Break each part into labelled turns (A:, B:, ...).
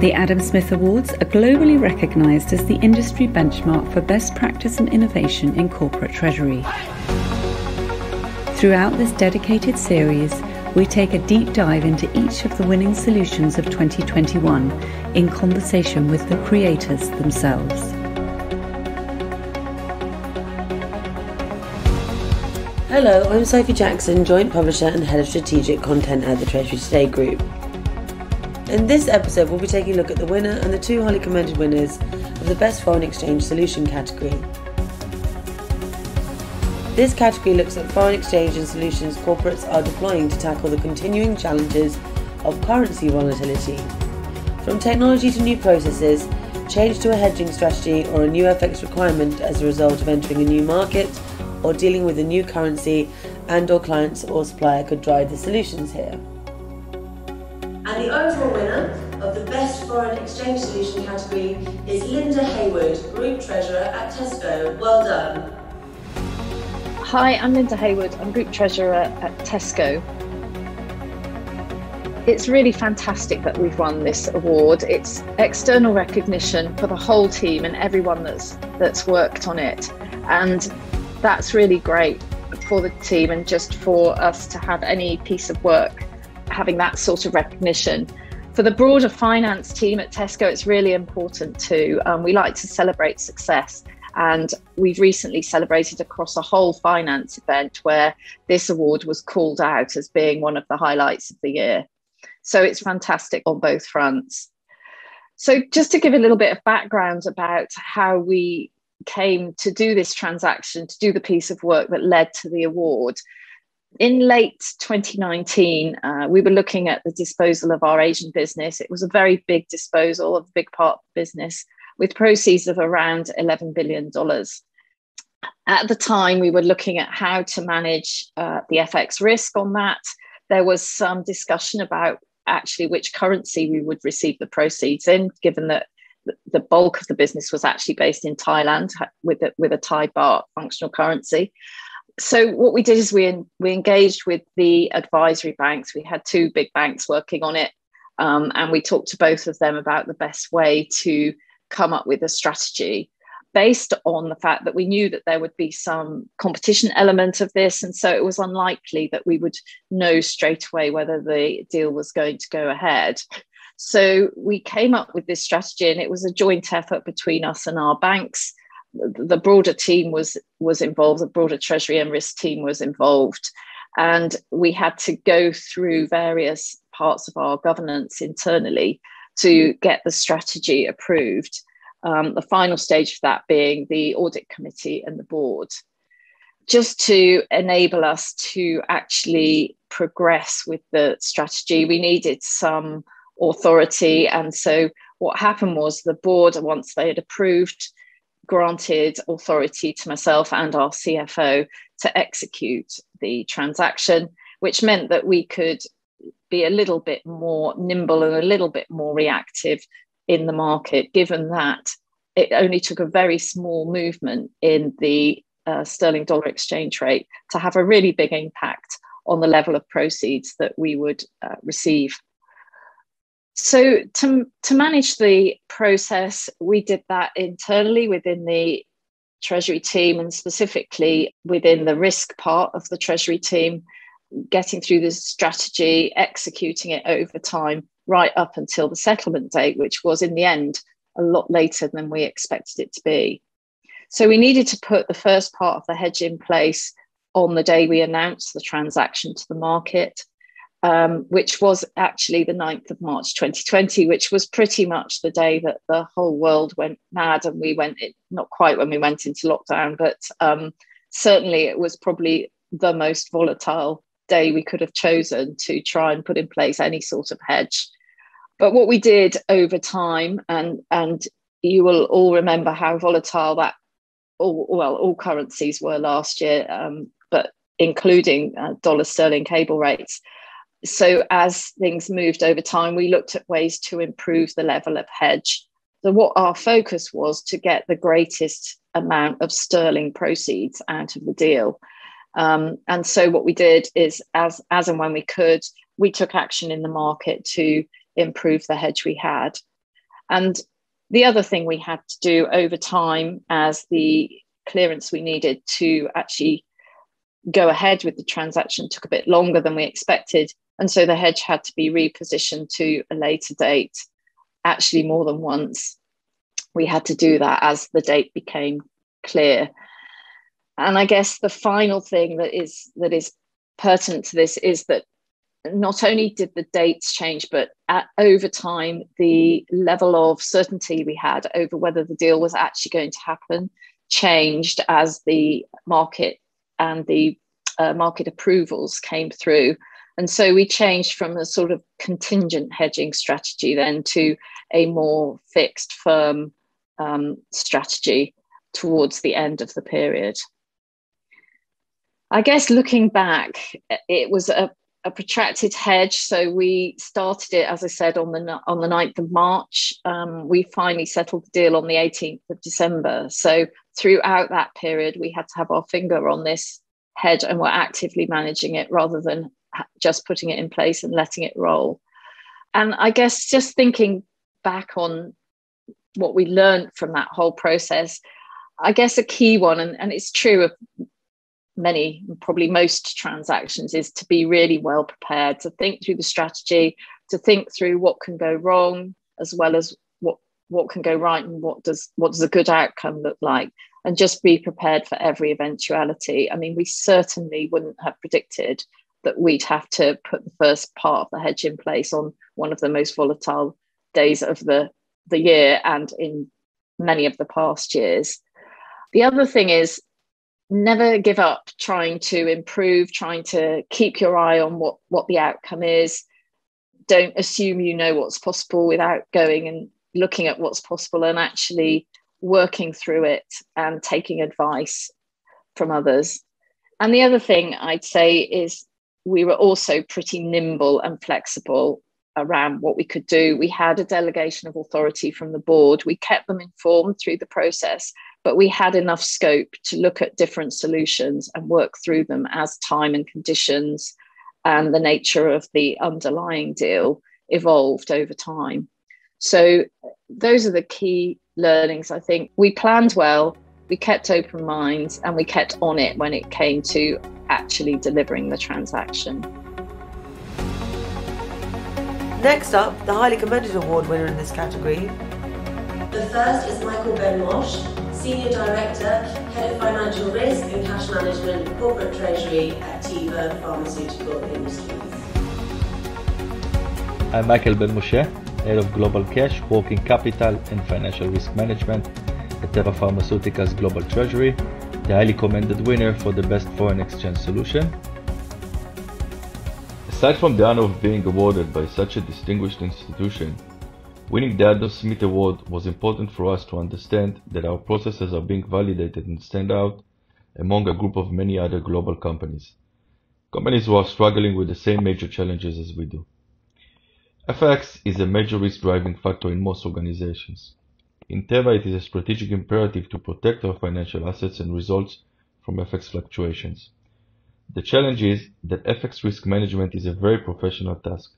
A: The Adam Smith Awards are globally recognised as the industry benchmark for best practice and innovation in corporate treasury. Throughout this dedicated series, we take a deep dive into each of the winning solutions of 2021 in conversation with the creators themselves.
B: Hello, I'm Sophie Jackson, Joint Publisher and Head of Strategic Content at the Treasury Today Group. In this episode, we'll be taking a look at the winner and the two highly commended winners of the Best Foreign Exchange Solution category. This category looks at foreign exchange and solutions corporates are deploying to tackle the continuing challenges of currency volatility. From technology to new processes, change to a hedging strategy, or a new FX requirement as a result of entering a new market or dealing with a new currency and or clients or supplier could drive the solutions here. And the overall winner of the Best Foreign Exchange Solution category is Lynda Heywood, Group Treasurer at Tesco. Well done.
C: Hi, I'm Lynda Heywood. I'm Group Treasurer at Tesco. It's really fantastic that we've won this award. It's external recognition for the whole team and everyone that's that's worked on it. And that's really great for the team and just for us to have any piece of work having that sort of recognition. For the broader finance team at Tesco, it's really important too. Um, we like to celebrate success. And we've recently celebrated across a whole finance event where this award was called out as being one of the highlights of the year. So it's fantastic on both fronts. So, just to give a little bit of background about how we came to do this transaction, to do the piece of work that led to the award. In late 2019, uh, we were looking at the disposal of our Asian business. It was a very big disposal of a big part of the business with proceeds of around $11 billion. At the time, we were looking at how to manage uh, the FX risk on that. There was some discussion about actually which currency we would receive the proceeds in, given that the bulk of the business was actually based in Thailand with a, with a Thai baht functional currency. So what we did is we we engaged with the advisory banks. We had two big banks working on it, um, and we talked to both of them about the best way to come up with a strategy based on the fact that we knew that there would be some competition element of this. And so it was unlikely that we would know straight away whether the deal was going to go ahead. So we came up with this strategy, and it was a joint effort between us and our banks. The broader team was was involved. The broader treasury and risk team was involved, and we had to go through various parts of our governance internally to get the strategy approved. Um, the final stage of that being the audit committee and the board. Just to enable us to actually progress with the strategy, we needed some authority. And so what happened was the board, once they had approved, granted authority to myself and our CFO to execute the transaction, which meant that we could be a little bit more nimble and a little bit more reactive in the market, given that it only took a very small movement in the uh, sterling dollar exchange rate to have a really big impact on the level of proceeds that we would uh, receive. So, to, to manage the process, we did that internally within the Treasury team and specifically within the risk part of the Treasury team getting through the strategy, executing it over time, right up until the settlement date, which was in the end a lot later than we expected it to be. So we needed to put the first part of the hedge in place on the day we announced the transaction to the market, um, which was actually the 9th of March 2020, which was pretty much the day that the whole world went mad and we went, not quite when we went into lockdown, but um, certainly it was probably the most volatile day we could have chosen to try and put in place any sort of hedge. But what we did over time, and and you will all remember how volatile that all well all currencies were last year, um, but including uh, dollar sterling cable rates. So as things moved over time, we looked at ways to improve the level of hedge. So what our focus was to get the greatest amount of sterling proceeds out of the deal. Um, and so what we did is, as as and when we could, we took action in the market to improve the hedge we had. And the other thing we had to do over time as the clearance we needed to actually go ahead with the transaction took a bit longer than we expected. And so the hedge had to be repositioned to a later date, actually more than once. We had to do that as the date became clear. And I guess the final thing that is that is pertinent to this is that not only did the dates change, but at, over time, the level of certainty we had over whether the deal was actually going to happen changed as the market and the uh, market approvals came through. And so we changed from a sort of contingent hedging strategy then to a more fixed, firm um, strategy towards the end of the period. I guess looking back, it was a, a protracted hedge. So we started it, as I said, on the on the 9th of March. Um, we finally settled the deal on the 18th of December. So throughout that period, we had to have our finger on this hedge and we're actively managing it rather than just putting it in place and letting it roll. And I guess just thinking back on what we learned from that whole process, I guess a key one, and, and it's true of many, probably most transactions, is to be really well prepared, to think through the strategy, to think through what can go wrong, as well as what what can go right and what does what does a good outcome look like and just be prepared for every eventuality i mean we certainly wouldn't have predicted that we'd have to put the first part of the hedge in place on one of the most volatile days of the the year and in many of the past years. The other thing is never give up trying to improve trying to keep your eye on what what the outcome is. Don't assume you know what's possible without going and looking at what's possible and actually working through it and taking advice from others. And the other thing i'd say is we were also pretty nimble and flexible around what we could do. We had a delegation of authority from the board. We kept them informed through the process, but we had enough scope to look at different solutions and work through them as time and conditions and the nature of the underlying deal evolved over time. So, those are the key learnings. I think we planned well, we kept open minds, and we kept on it when it came to actually delivering the transaction.
B: Next up, the highly commended award winner in this category.
D: The first is Michael Ben Moshe, Senior Director, Head of Financial Risk and Cash Management, Corporate Treasury at Teva Pharmaceutical Industries.
E: I'm Michael Ben Moshe, Head of Global Cash, Working Capital and Financial Risk Management at Teva Pharmaceuticals Global Treasury, the highly commended winner for the best foreign exchange solution Aside from the honor of being awarded by such a distinguished institution, winning the Adam Smith Award was important for us to understand that our processes are being validated and stand out among a group of many other global companies. Companies who are struggling with the same major challenges as we do. FX is a major risk driving factor in most organizations. In Teva, it is a strategic imperative to protect our financial assets and results from FX fluctuations. The challenge is that FX risk management is a very professional task,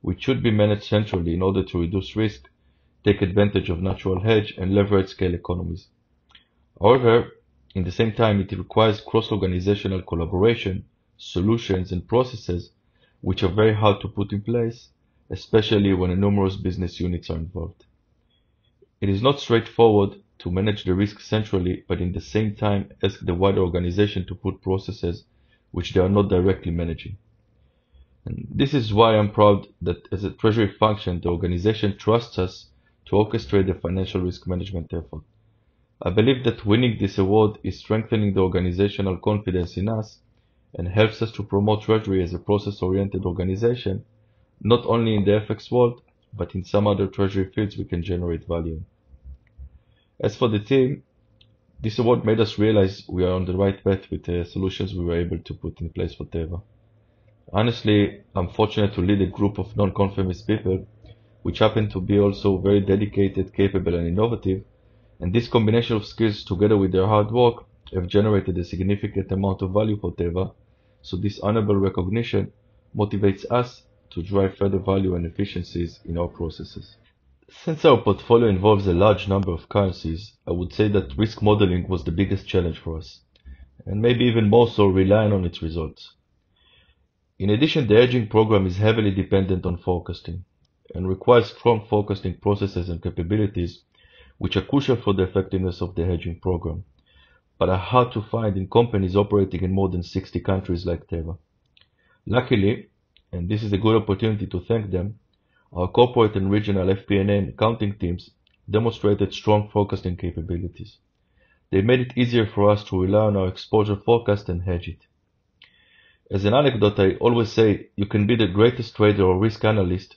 E: which should be managed centrally in order to reduce risk, take advantage of natural hedge, and leverage scale economies. However, in the same time, it requires cross-organizational collaboration, solutions, and processes which are very hard to put in place, especially when numerous business units are involved. It is not straightforward to manage the risk centrally, but in the same time ask the wider organization to put processes which they are not directly managing. And this is why I'm proud that as a treasury function, the organization trusts us to orchestrate the financial risk management effort. I believe that winning this award is strengthening the organizational confidence in us and helps us to promote treasury as a process-oriented organization, not only in the FX world, but in some other treasury fields we can generate value. As for the team, this award made us realize we are on the right path with the solutions we were able to put in place for Teva. Honestly, I'm fortunate to lead a group of non-conformist people, which happen to be also very dedicated, capable and innovative, and this combination of skills together with their hard work have generated a significant amount of value for Teva, so this honorable recognition motivates us to drive further value and efficiencies in our processes. Since our portfolio involves a large number of currencies, I would say that risk modeling was the biggest challenge for us, and maybe even more so relying on its results. In addition, the hedging program is heavily dependent on forecasting and requires strong forecasting processes and capabilities, which are crucial for the effectiveness of the hedging program, but are hard to find in companies operating in more than 60 countries like Teva. Luckily, and this is a good opportunity to thank them, our corporate and regional FP&A accounting teams demonstrated strong forecasting capabilities. They made it easier for us to rely on our exposure forecast and hedge it. As an anecdote, I always say you can be the greatest trader or risk analyst,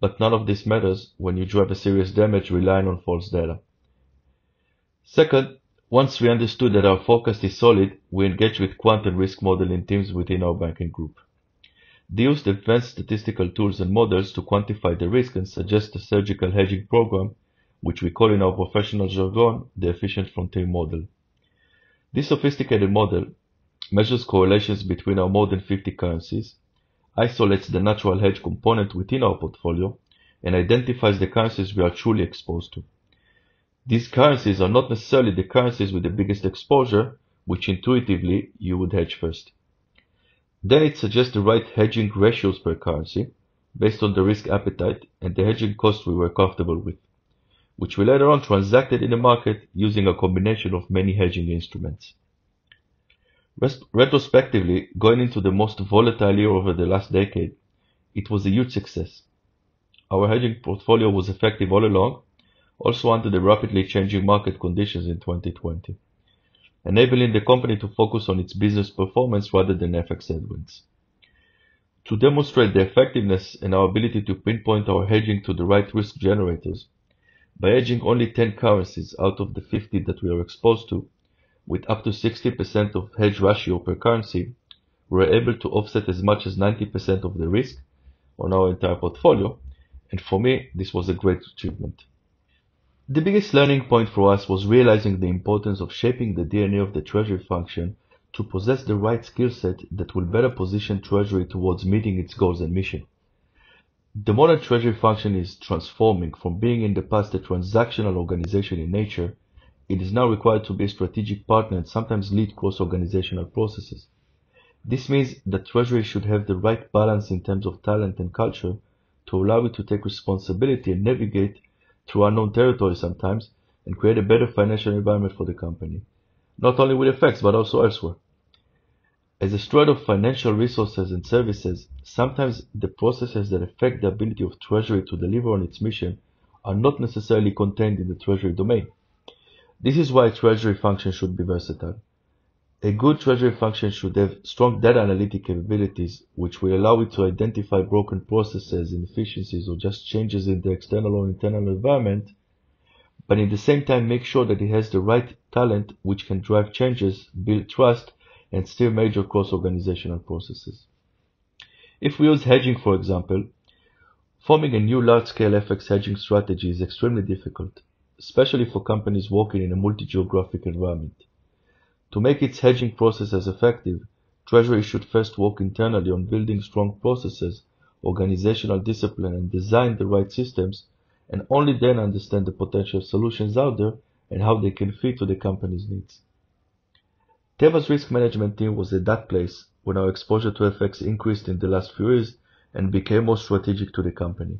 E: but none of this matters when you drive a serious damage relying on false data. Second, once we understood that our forecast is solid, we engaged with quant and risk modeling teams within our banking group. They used advanced statistical tools and models to quantify the risk and suggest a surgical hedging program, which we call in our professional jargon the efficient frontier model. This sophisticated model measures correlations between our more than 50 currencies, isolates the natural hedge component within our portfolio, and identifies the currencies we are truly exposed to. These currencies are not necessarily the currencies with the biggest exposure, which intuitively you would hedge first. Then it suggests the right hedging ratios per currency based on the risk appetite and the hedging cost we were comfortable with, which we later on transacted in the market using a combination of many hedging instruments. Retrospectively, going into the most volatile year over the last decade, it was a huge success. Our hedging portfolio was effective all along, also under the rapidly changing market conditions in 2020 enabling the company to focus on its business performance rather than FX headwinds. To demonstrate the effectiveness and our ability to pinpoint our hedging to the right risk generators, by hedging only 10 currencies out of the 50 that we are exposed to, with up to 60% of hedge ratio per currency, we were able to offset as much as 90% of the risk on our entire portfolio, and for me, this was a great achievement. The biggest learning point for us was realizing the importance of shaping the DNA of the treasury function to possess the right skill set that will better position treasury towards meeting its goals and mission. The modern treasury function is transforming from being in the past a transactional organization in nature, it is now required to be a strategic partner and sometimes lead cross-organizational processes. This means that treasury should have the right balance in terms of talent and culture to allow it to take responsibility and navigate through unknown territory sometimes and create a better financial environment for the company, not only with FX but also elsewhere. As a steward of financial resources and services, sometimes the processes that affect the ability of Treasury to deliver on its mission are not necessarily contained in the Treasury domain. This is why Treasury function should be versatile. A good Treasury function should have strong data analytic capabilities, which will allow it to identify broken processes, inefficiencies, or just changes in the external or internal environment, but in the same time make sure that it has the right talent which can drive changes, build trust, and steer major cross-organizational processes. If we use hedging, for example, forming a new large-scale FX hedging strategy is extremely difficult, especially for companies working in a multi-geographic environment. To make its hedging processes effective, Treasury should first work internally on building strong processes, organizational discipline, and design the right systems, and only then understand the potential solutions out there and how they can fit to the company's needs. Teva's risk management team was at that place when our exposure to FX increased in the last few years and became more strategic to the company.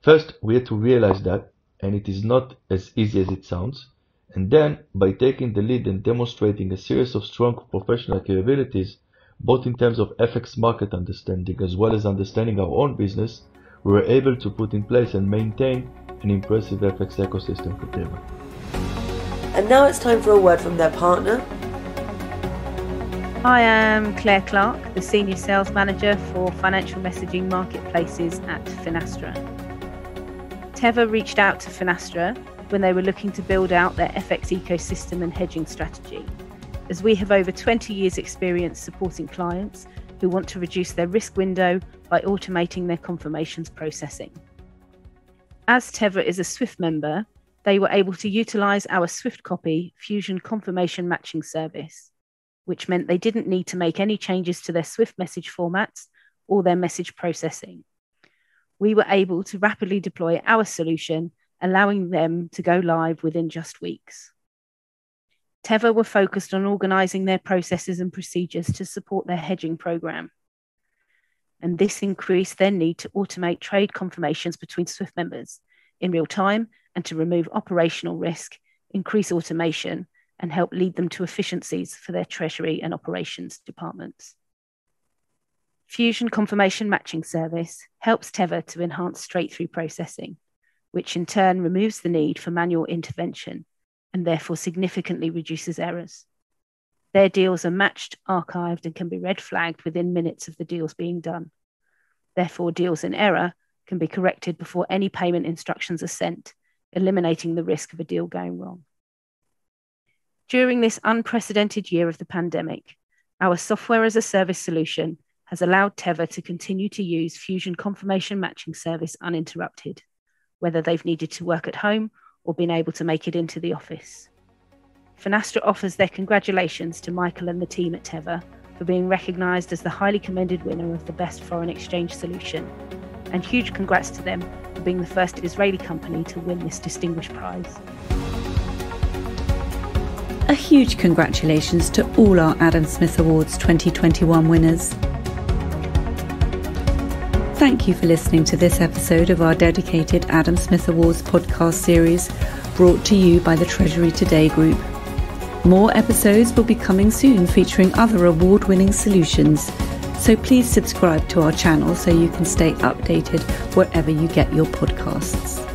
E: First, we had to realize that, and it is not as easy as it sounds, and then, by taking the lead and demonstrating a series of strong professional capabilities, both in terms of FX market understanding as well as understanding our own business, we were able to put in place and maintain an impressive FX ecosystem for Teva.
B: And now it's time for a word from their partner.
F: I am Claire Clark, the Senior Sales Manager for Financial Messaging Marketplaces at Finastra. Teva reached out to Finastra when they were looking to build out their FX ecosystem and hedging strategy, as we have over 20 years' experience supporting clients who want to reduce their risk window by automating their confirmations processing. As Teva is a Swift member, they were able to utilize our Swift copy Fusion confirmation matching service, which meant they didn't need to make any changes to their Swift message formats or their message processing. we were able to rapidly deploy our solution, allowing them to go live within just weeks. Teva were focused on organising their processes and procedures to support their hedging programme. And this increased their need to automate trade confirmations between SWIFT members in real time and to remove operational risk, increase automation, and help lead them to efficiencies for their treasury and operations departments. Fusion Confirmation Matching Service helps Teva to enhance straight through processing, which in turn removes the need for manual intervention and therefore significantly reduces errors. Their deals are matched, archived, and can be red flagged within minutes of the deals being done. Therefore, deals in error can be corrected before any payment instructions are sent, eliminating the risk of a deal going wrong. During this unprecedented year of the pandemic, our software as a service solution has allowed Teva to continue to use Fusion confirmation matching service uninterrupted, whether they've needed to work at home or been able to make it into the office. Finastra offers their congratulations to Michael and the team at Teva for being recognised as the highly commended winner of the Best Foreign Exchange Solution, and huge congrats to them for being the first Israeli company to win this distinguished prize.
A: A huge congratulations to all our Adam Smith Awards 2021 winners. Thank you for listening to this episode of our dedicated Adam Smith Awards podcast series brought to you by the Treasury Today Group. More episodes will be coming soon featuring other award winning solutions, so please subscribe to our channel so you can stay updated wherever you get your podcasts.